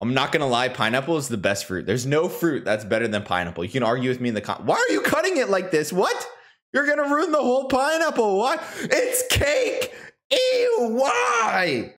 I'm not gonna lie, pineapple is the best fruit. There's no fruit that's better than pineapple. You can argue with me in the con. Why are you cutting it like this? What? You're gonna ruin the whole pineapple. Why? It's cake. Ew. Why?